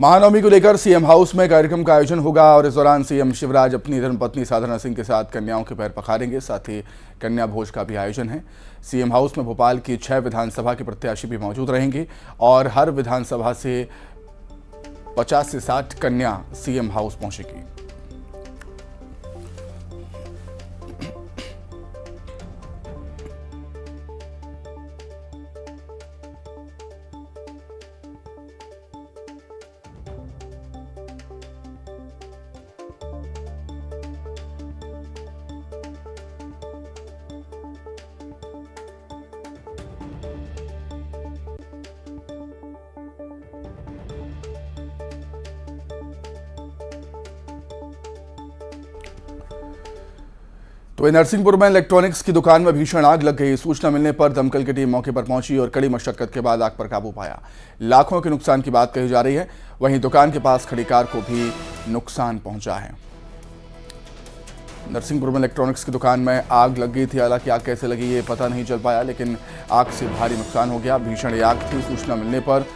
महानवमी को लेकर CM house में कार्यक्रम का आयोजन होगा और इस दौरान सीएम शिवराज अपनी धर्मपत्नी साधना सिंह के साथ कन्याओं के पैर पखारेंगे। साथ ही कन्या भोज का भी आयोजन है। सीएम हाउस में भोपाल की छह विधानसभा के प्रत्याशी भी मौजूद रहेंगे और हर विधानसभा से 50 से 60 कन्या सीएम हाउस पहुंचेगी। तो वही नरसिंहपुर में इलेक्ट्रॉनिक्स की दुकान में भीषण आग लग गई। सूचना मिलने पर दमकल की टीम मौके पर पहुँची और कड़ी मशक्कत के बाद आग पर काबू पाया। लाखों के नुकसान की बात कही जा रही है। वहीं दुकान के पास खड़ी कार को भी नुकसान पहुँचा है। नरसिंहपुर में इलेक्ट्रॉनिक्स की दुकान में आग लग गई थी। हालाँकि आग कैसे लगी ये पता नहीं चल पाया, लेकिन आग से भारी नुकसान हो गया। भीषण आग थी। सूचना मिलने पर